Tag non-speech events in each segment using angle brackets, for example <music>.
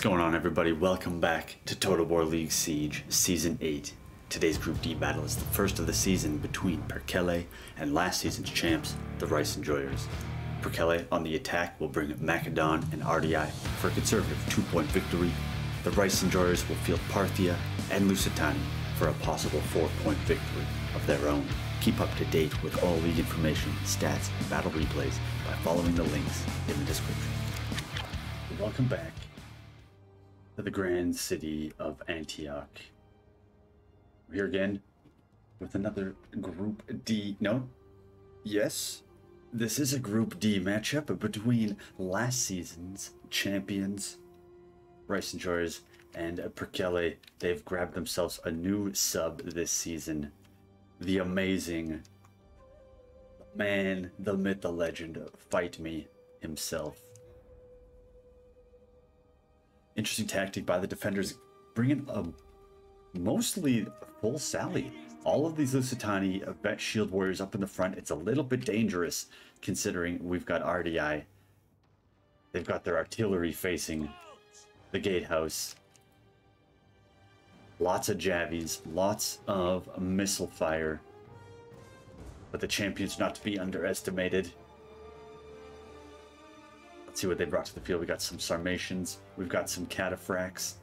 going on everybody? Welcome back to Total War League Siege Season 8. Today's Group D battle is the first of the season between Perkele and last season's champs, the Rice Enjoyers. Perkele on the attack will bring Macedon and RDI for a conservative 2-point victory. The Rice Enjoyers will field Parthia and Lusitani for a possible 4-point victory of their own. Keep up to date with all league information, stats, and battle replays by following the links in the description. Welcome back to the grand city of Antioch. We're here again with another Group D. No? Yes? This is a Group D matchup between last season's champions, Rice Enjoyers, and Perkele. They've grabbed themselves a new sub this season. The amazing man, the myth, the legend, Fight Me himself. Interesting tactic by the defenders, bringing a mostly full Sally. All of these Lusitani vet shield warriors up in the front. It's a little bit dangerous considering we've got RDI. They've got their artillery facing the gatehouse. Lots of javies, lots of missile fire. But the champion's not to be underestimated. See what they brought to the field. We got some Sarmatians, we've got some Cataphracts,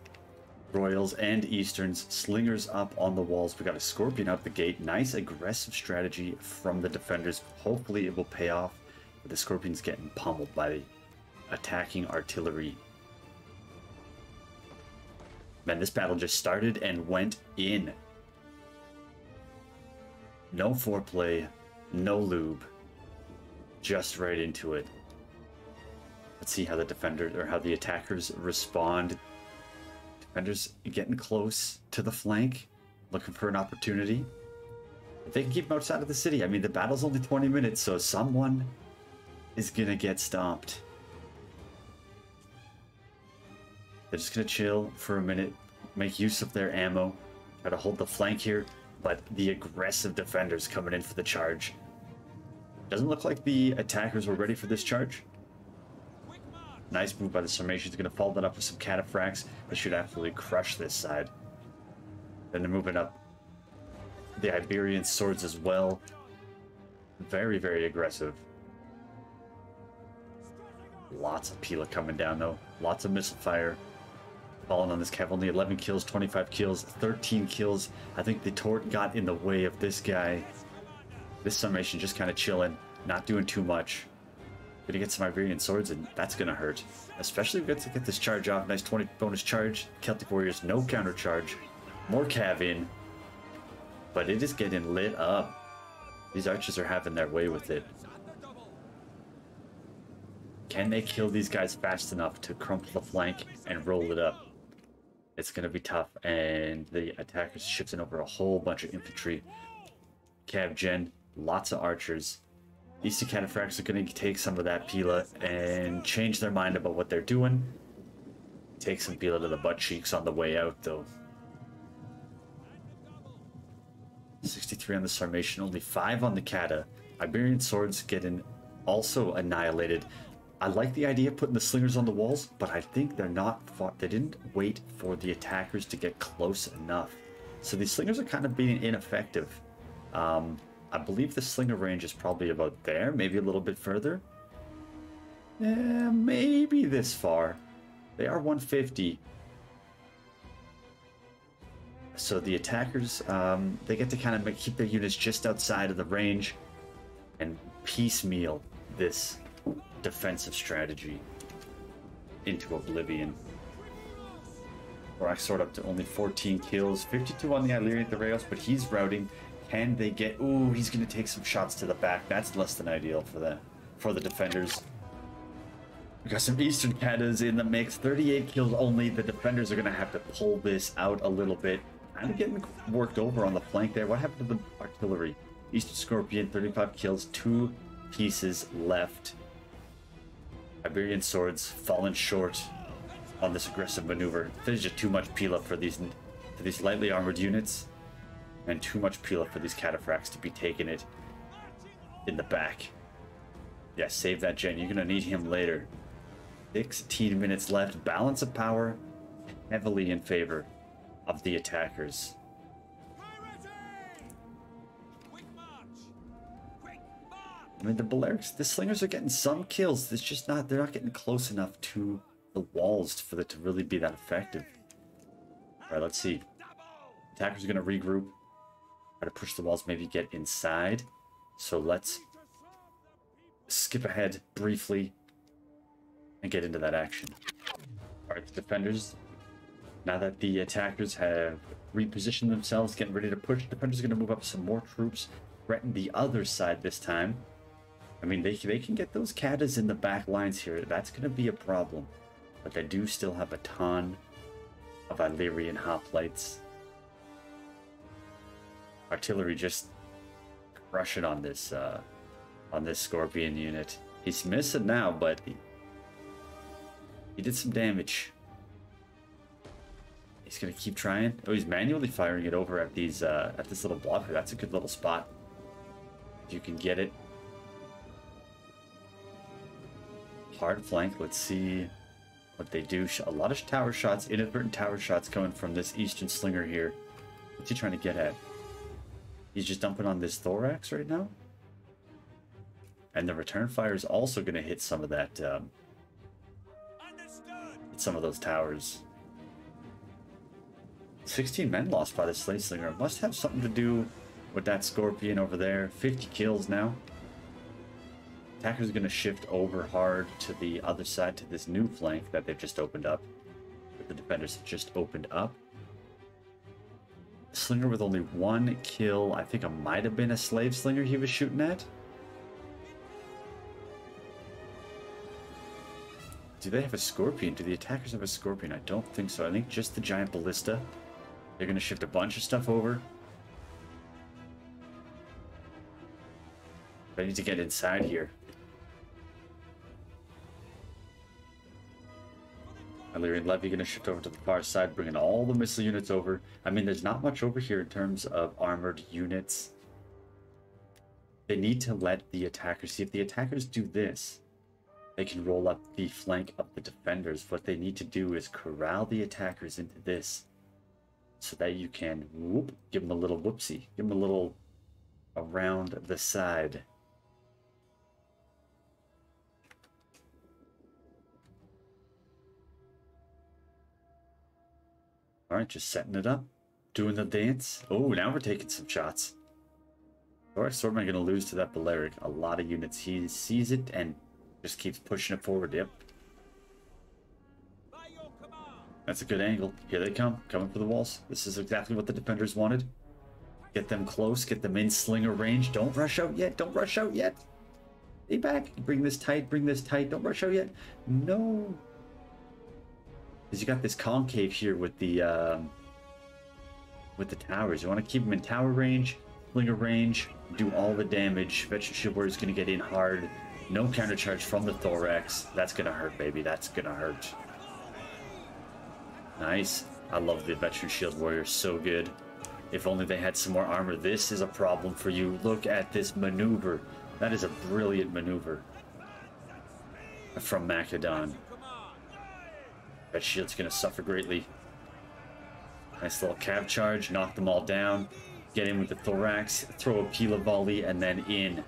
Royals, and Easterns. Slingers up on the walls. We got a Scorpion out the gate. Nice aggressive strategy from the defenders. Hopefully it will pay off. But the Scorpion's getting pummeled by the attacking artillery. Man, this battle just started and went in. No foreplay, no lube. Just right into it. Let's see how the defenders or how the attackers respond. Defenders getting close to the flank, looking for an opportunity. If they can keep them outside of the city, I mean, the battle's only 20 minutes, so someone is gonna get stomped. They're just gonna chill for a minute, make use of their ammo, try to hold the flank here, but the aggressive defenders coming in for the charge. Doesn't look like the attackers were ready for this charge. Nice move by the Sarmatians. Going to follow that up with some Cataphracts, but should absolutely crush this side. Then they're moving up the Iberian swords as well. Very, very aggressive. Lots of Pila coming down, though. Lots of missile fire. Falling on this Cav. Only 11 kills, 25 kills, 13 kills. I think the Tort got in the way of this guy. This Sarmatian just kind of chilling, not doing too much. Gonna get some Iberian swords, and that's gonna hurt. Especially we got to get this charge off. Nice 20 bonus charge. Celtic Warriors, no counter charge. More cav in. But it is getting lit up. These archers are having their way with it. Can they kill these guys fast enough to crumple the flank and roll it up? It's gonna be tough, and the attackers shifting over a whole bunch of infantry. Cav gen, lots of archers. Eastern Cataphracts are going to take some of that Pila and change their mind about what they're doing. Take some Pila to the butt cheeks on the way out, though. 63 on the Sarmatian, only 5 on the Kata. Iberian Swords getting also annihilated. I like the idea of putting the slingers on the walls, but I think they're not fought. They didn't wait for the attackers to get close enough. So these slingers are kind of being ineffective. Um, I believe the slinger range is probably about there, maybe a little bit further. Yeah, maybe this far. They are 150. So the attackers, um, they get to kind of keep their units just outside of the range and piecemeal this defensive strategy into oblivion. Thorax sword up to only 14 kills, 52 on the Illyrian Thureos, but he's routing can they get... Ooh, he's going to take some shots to the back. That's less than ideal for the, for the defenders. We got some Eastern Katas in the mix. 38 kills only. The defenders are going to have to pull this out a little bit. Kind of getting worked over on the flank there. What happened to the artillery? Eastern Scorpion, 35 kills. Two pieces left. Iberian Swords fallen short on this aggressive maneuver. There's just too much peel up for these, for these lightly armored units and too much peel up for these cataphracts to be taking it in the back. Yeah, save that gen. You're going to need him later. 16 minutes left. Balance of power heavily in favor of the attackers. I mean, the Balearics, the Slingers are getting some kills. It's just not, they're not getting close enough to the walls for it to really be that effective. Alright, let's see. Attackers are going to regroup. Try to push the walls, maybe get inside. So let's skip ahead briefly and get into that action. Alright, the defenders, now that the attackers have repositioned themselves, getting ready to push, defenders are going to move up some more troops, threaten the other side this time. I mean, they, they can get those katas in the back lines here. That's going to be a problem. But they do still have a ton of Illyrian hoplites. Artillery just crushing on this uh, on this Scorpion unit. He's missing now, but he, he did some damage. He's gonna keep trying. Oh, he's manually firing it over at these uh, at this little blocker. That's a good little spot. If you can get it. Hard flank. Let's see what they do. A lot of tower shots, inadvertent tower shots coming from this Eastern Slinger here. What's he trying to get at? He's just dumping on this Thorax right now? And the return fire is also going to hit some of that, um, some of those towers. 16 men lost by the Slave Slinger. Must have something to do with that Scorpion over there. 50 kills now. Attacker's going to shift over hard to the other side to this new flank that they've just opened up. That the defenders have just opened up. Slinger with only one kill. I think it might have been a slave slinger he was shooting at. Do they have a scorpion? Do the attackers have a scorpion? I don't think so. I think just the giant ballista. They're going to shift a bunch of stuff over. I need to get inside here. Illyrian Levy going to shift over to the far side, bringing all the missile units over. I mean, there's not much over here in terms of armored units. They need to let the attackers see if the attackers do this. They can roll up the flank of the defenders. What they need to do is corral the attackers into this so that you can whoop, give them a little whoopsie, give them a little around the side. Alright, just setting it up. Doing the dance. Oh, now we're taking some shots. Alright, Swordman gonna lose to that Balearic. A lot of units. He sees it and just keeps pushing it forward. Yep. That's a good angle. Here they come. Coming for the walls. This is exactly what the defenders wanted. Get them close. Get them in slinger range. Don't rush out yet. Don't rush out yet. Stay back. Bring this tight. Bring this tight. Don't rush out yet. No. Because you got this concave here with the um, with the towers. You want to keep them in tower range, slinger range, do all the damage. Veteran Shield Warrior is going to get in hard. No counter charge from the Thorax. That's going to hurt, baby. That's going to hurt. Nice. I love the Veteran Shield Warrior. So good. If only they had some more armor. This is a problem for you. Look at this maneuver. That is a brilliant maneuver from Macedon. That shield's gonna suffer greatly. Nice little cav charge, knock them all down. Get in with the thorax, throw a Pila volley, and then in.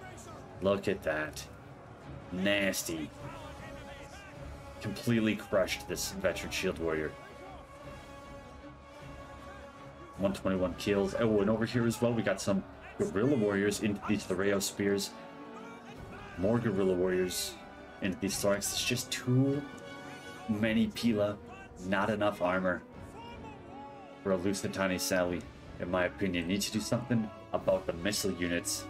Look at that. Nasty. Completely crushed this veteran shield warrior. 121 kills. Oh, and over here as well, we got some guerrilla warriors into these Thureos spears. More guerrilla warriors into these thorax. It's just too many Pila, not enough armor for a Lusitani Sally, in my opinion. Need to do something about the missile units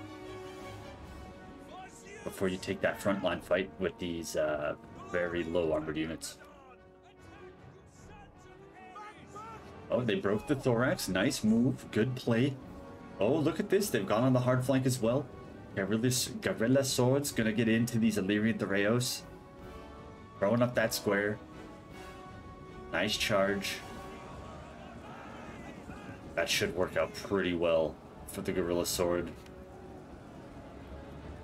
before you take that frontline fight with these uh, very low armored units. Oh, they broke the thorax. Nice move. Good play. Oh, look at this. They've gone on the hard flank as well. Guerrilla, Guerrilla Sword's gonna get into these Illyrian Thureos. Throwing up that square. Nice charge. That should work out pretty well for the Gorilla Sword.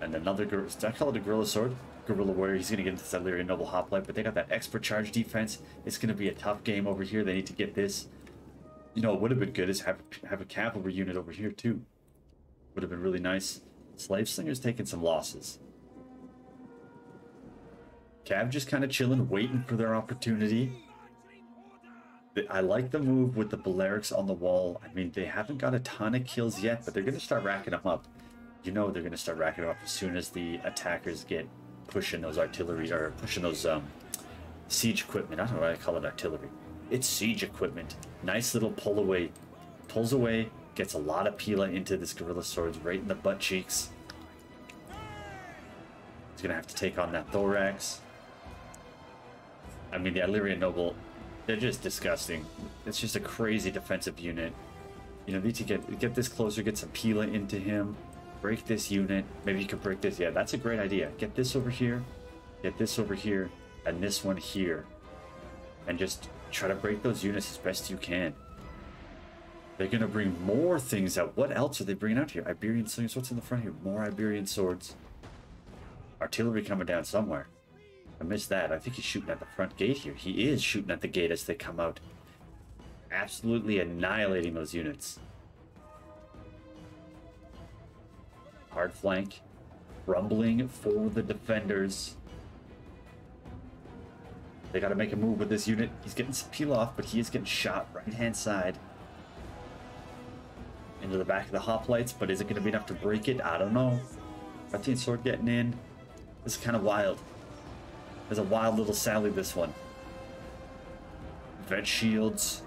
And another Gorilla... Did I call it a Gorilla Sword? Guerrilla Warrior. He's going to get into this Illyrian Noble Hoplite, but they got that expert charge defense. It's going to be a tough game over here. They need to get this. You know, what would have been good is have, have a cavalry unit over here, too. Would have been really nice. Slave Slinger's taking some losses. Cav just kind of chilling, waiting for their opportunity. I like the move with the Balearics on the wall. I mean, they haven't got a ton of kills yet, but they're going to start racking them up. You know they're going to start racking them up as soon as the attackers get pushing those artillery, or pushing those um, siege equipment. I don't know why I call it artillery. It's siege equipment. Nice little pull away. Pulls away, gets a lot of Pila into this Gorilla Swords right in the butt cheeks. He's going to have to take on that Thorax. I mean, the Illyrian Noble they're just disgusting. It's just a crazy defensive unit. You know, need to get get this closer, get some Pila into him, break this unit. Maybe you could break this. Yeah, that's a great idea. Get this over here, get this over here, and this one here. And just try to break those units as best you can. They're going to bring more things out. What else are they bringing out here? Iberian slings. What's in the front here? More Iberian swords. Artillery coming down somewhere. I missed that. I think he's shooting at the front gate here. He is shooting at the gate as they come out. Absolutely annihilating those units. Hard flank. Rumbling for the defenders. They got to make a move with this unit. He's getting some peel off, but he is getting shot right-hand side. Into the back of the hoplites, but is it going to be enough to break it? I don't know. Parthian sword getting in. This is kind of wild. There's a wild little Sally, this one. Vet shields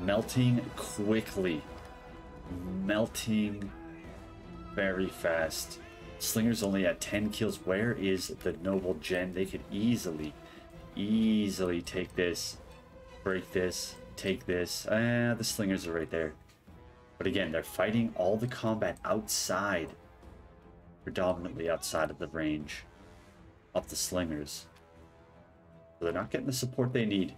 melting quickly. Melting very fast. Slinger's only at 10 kills. Where is the Noble Gen? They could easily, easily take this, break this, take this. Ah, the Slingers are right there. But again, they're fighting all the combat outside, predominantly outside of the range of the Slingers. They're not getting the support they need.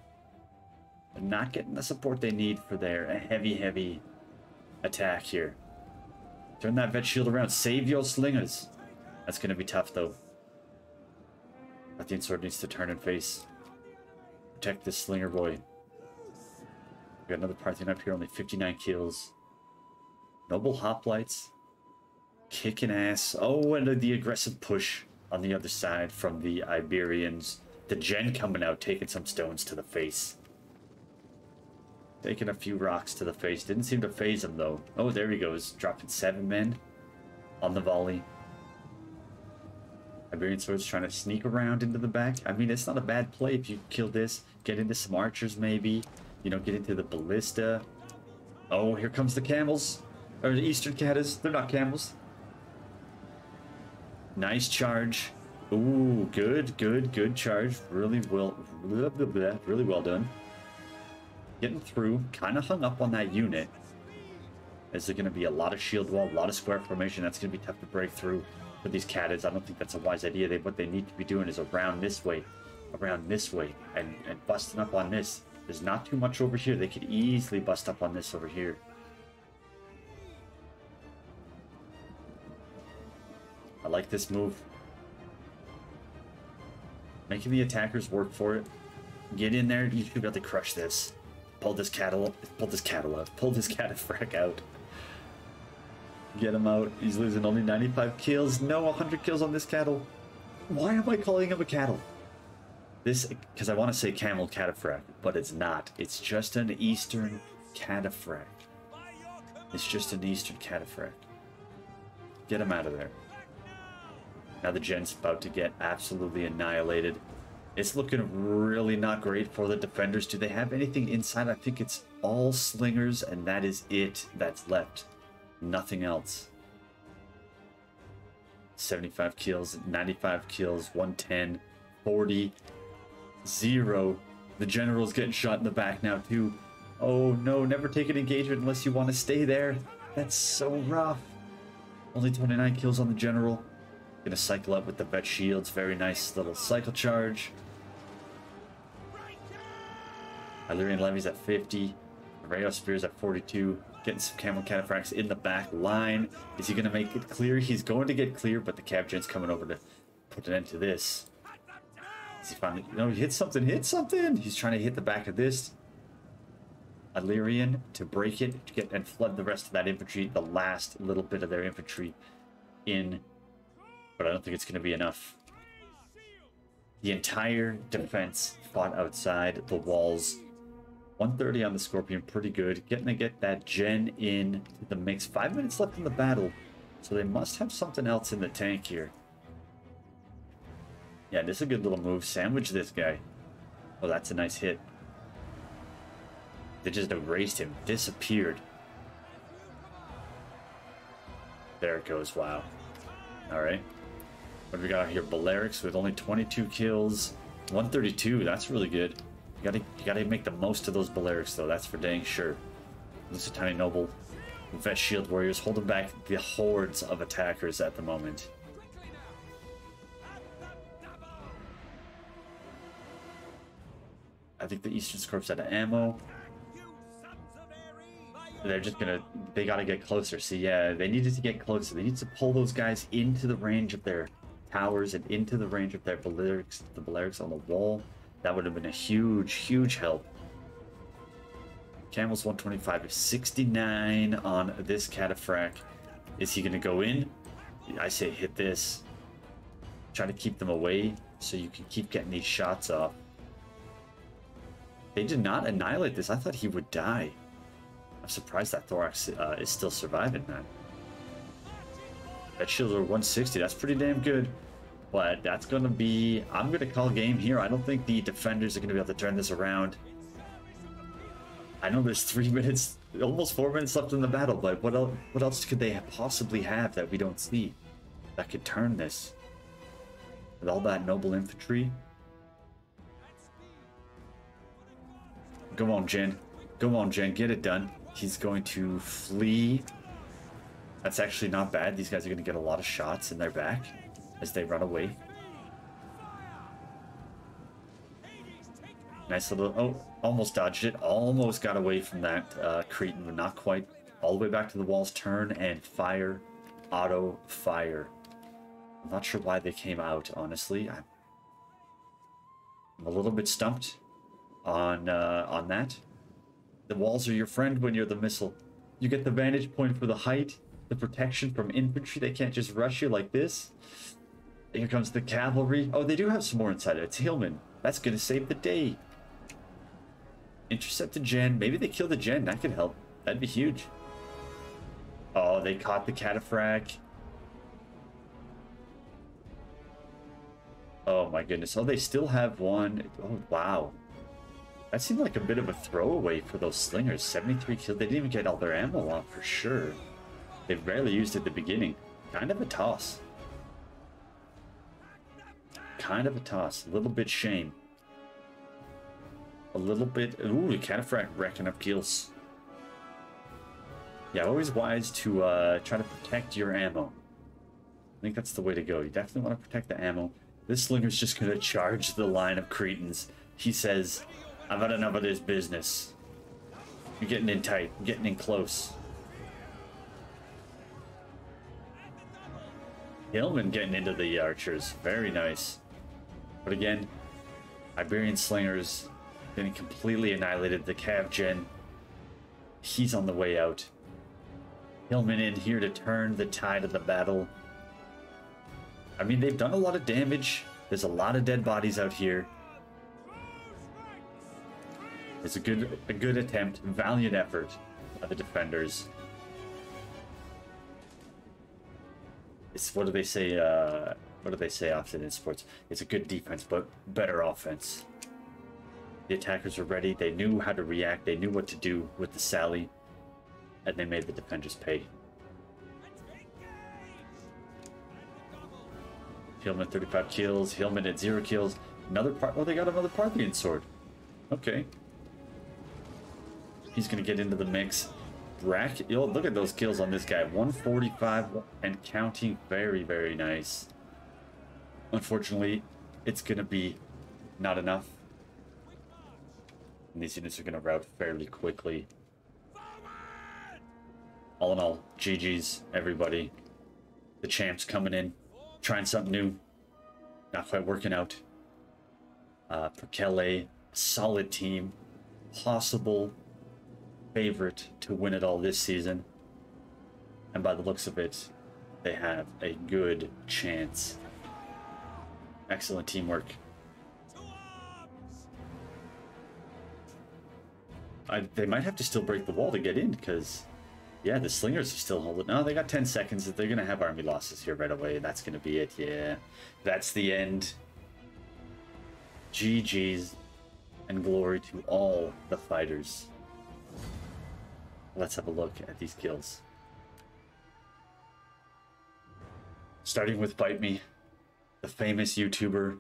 They're not getting the support they need for their heavy, heavy attack here. Turn that vet shield around. Save your slingers. That's going to be tough, though. Parthian sword needs to turn and face. Protect this slinger boy. We got another Parthian up here, only 59 kills. Noble hoplites. Kicking ass. Oh, and the aggressive push on the other side from the Iberians. The gen coming out, taking some stones to the face. Taking a few rocks to the face. Didn't seem to phase him, though. Oh, there he goes. Dropping seven men on the volley. Iberian Sword's trying to sneak around into the back. I mean, it's not a bad play if you kill this. Get into some archers, maybe. You know, get into the ballista. Oh, here comes the camels. Or the eastern catas. They're not camels. Nice charge. Ooh, good, good, good charge. Really well, really well done. Getting through, kind of hung up on that unit. Is there going to be a lot of shield wall, a lot of square formation? That's going to be tough to break through for these cats. I don't think that's a wise idea. They, what they need to be doing is around this way, around this way, and, and busting up on this. There's not too much over here. They could easily bust up on this over here. I like this move. Making the attackers work for it. Get in there. You should be able to crush this. Pull this cattle. Pull this cattle out. Pull this <laughs> cataphracts out. Get him out. He's losing only 95 kills. No, 100 kills on this cattle. Why am I calling him a cattle? This, because I want to say camel cataphract, but it's not. It's just an eastern cataphract. It's just an eastern cataphract. Get him out of there. Now the gen's about to get absolutely annihilated. It's looking really not great for the defenders. Do they have anything inside? I think it's all slingers, and that is it that's left. Nothing else. 75 kills, 95 kills, 110, 40, 0. The general's getting shot in the back now, too. Oh no, never take an engagement unless you want to stay there. That's so rough. Only 29 kills on the general. Gonna cycle up with the vet shields. Very nice little cycle charge. Illyrian levies at 50. Rayo spears at 42. Getting some camel cataphracts in the back line. Is he gonna make it clear? He's going to get clear, but the cap gen's coming over to put an end to this. Is he finally... No, he hit something, hit something! He's trying to hit the back of this. Illyrian to break it, to get and flood the rest of that infantry, the last little bit of their infantry in. But I don't think it's going to be enough. The entire defense fought outside the walls. 130 on the Scorpion, pretty good. Getting to get that gen in the mix. Five minutes left in the battle, so they must have something else in the tank here. Yeah, this is a good little move. Sandwich this guy. Oh, that's a nice hit. They just erased him, disappeared. There it goes, wow. Alright. What do we got here? Balearics with only 22 kills. 132, that's really good. You gotta, you gotta make the most of those Balearics though, that's for dang sure. Tiny noble. Vet Shield Warriors holding back the hordes of attackers at the moment. I think the Eastern Corps out of ammo. They're just gonna, they gotta get closer. See, yeah, they needed to get closer. They need to pull those guys into the range of their towers and into the range of their Balearics, the Balearics on the wall. That would have been a huge, huge help. Camel's 125 to 69 on this cataphract. Is he gonna go in? I say hit this. Try to keep them away so you can keep getting these shots off. They did not annihilate this. I thought he would die. I'm surprised that Thorax uh, is still surviving, man. That shield are 160. That's pretty damn good. But that's going to be... I'm going to call game here. I don't think the defenders are going to be able to turn this around. I know there's three <laughs> minutes, almost four minutes left in the battle, but what else, what else could they possibly have that we don't see that could turn this? With all that noble infantry? Go on, Jen. Go on, Jen. Get it done. He's going to flee. That's actually not bad. These guys are going to get a lot of shots in their back as they run away. Nice little... Oh, almost dodged it. Almost got away from that uh, Cretan, but not quite. All the way back to the walls. Turn and fire. Auto fire. I'm not sure why they came out, honestly. I'm, I'm a little bit stumped on uh, on that. The walls are your friend when you're the missile. You get the vantage point for the height, the protection from infantry. They can't just rush you like this. Here comes the cavalry. Oh, they do have some more inside it. It's Hillman. That's going to save the day. Intercept the gen. Maybe they kill the gen. That could help. That'd be huge. Oh, they caught the cataphract. Oh my goodness. Oh, they still have one. Oh, wow. That seemed like a bit of a throwaway for those slingers. 73 kills. They didn't even get all their ammo off for sure. They barely used it at the beginning. Kind of a toss. Kind of a toss. A little bit shame. A little bit... Ooh, the cataphract racking up kills. Yeah, always wise to uh, try to protect your ammo. I think that's the way to go. You definitely want to protect the ammo. This slinger's just going to charge the line of Cretans. He says, I've had enough of this business. You're getting in tight, getting in close. Hillman getting into the archers. Very nice. But again, Iberian Slingers getting completely annihilated. The Cav Gen, he's on the way out. Hillman in here to turn the tide of the battle. I mean, they've done a lot of damage. There's a lot of dead bodies out here. It's a good a good attempt, valiant effort by the defenders. It's what do they say? Uh, what do they say often in sports? It's a good defense, but better offense. The attackers were ready. They knew how to react. They knew what to do with the sally, and they made the defenders pay. Hillman 35 kills. Hillman at zero kills. Another part. Oh, they got another Parthian sword. Okay. He's going to get into the mix. Brack, look at those kills on this guy. 145 and counting. Very, very nice. Unfortunately, it's going to be not enough. And these units are going to rout fairly quickly. All in all, GG's, everybody. The champs coming in, trying something new. not quite working out. Uh, Perkele, solid team, possible favorite to win it all this season. And by the looks of it, they have a good chance. Excellent teamwork. I, they might have to still break the wall to get in because, yeah, the slingers are still holding. No, they got 10 seconds. They're going to have army losses here right away. That's going to be it. Yeah, that's the end. GG's and glory to all the fighters. Let's have a look at these kills. Starting with Bite Me, the famous YouTuber,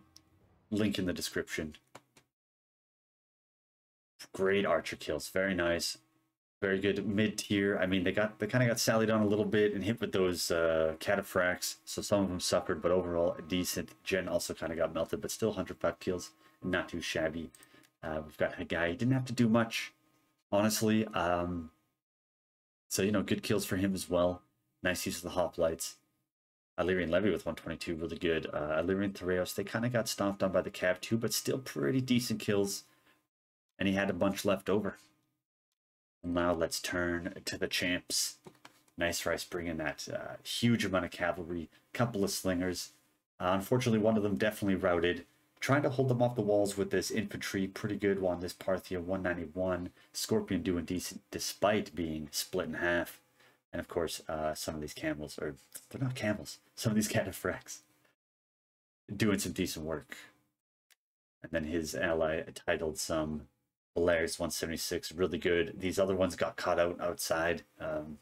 link in the description. Great archer kills, very nice. Very good mid tier. I mean, they got they kind of got sallied on a little bit and hit with those uh, cataphracts, so some of them suffered, but overall decent. Jen also kind of got melted, but still 105 kills, not too shabby. Uh, we've got a guy didn't have to do much, honestly. Um, so you know, good kills for him as well. Nice use of the hoplites. Illyrian Levy with 122, really good. Uh, Illyrian they kind of got stomped on by the Cav too, but still pretty decent kills. And he had a bunch left over. now let's turn to the champs. Nice Rice bringing that uh, huge amount of cavalry, couple of slingers. Uh, unfortunately, one of them definitely routed. Trying to hold them off the walls with this infantry, pretty good one. This Parthia 191. Scorpion doing decent despite being split in half. And of course, uh, some of these camels, or they're not camels, some of these <laughs> cataphracts doing some decent work. And then his ally titled some Polaris 176, really good. These other ones got caught out outside. Um,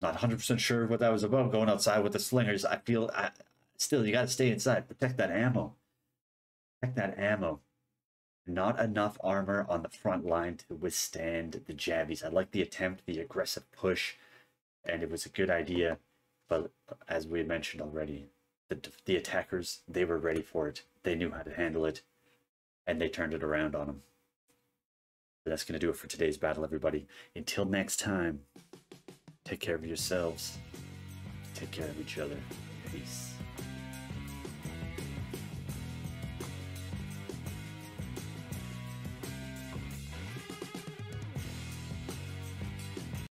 not 100% sure what that was about, going outside with the slingers. I feel I, still, you got to stay inside, protect that ammo. Protect that ammo not enough armor on the front line to withstand the jabbies. I like the attempt, the aggressive push, and it was a good idea. But as we mentioned already, the, the attackers, they were ready for it. They knew how to handle it, and they turned it around on them. that's going to do it for today's battle, everybody. Until next time, take care of yourselves. Take care of each other. Peace.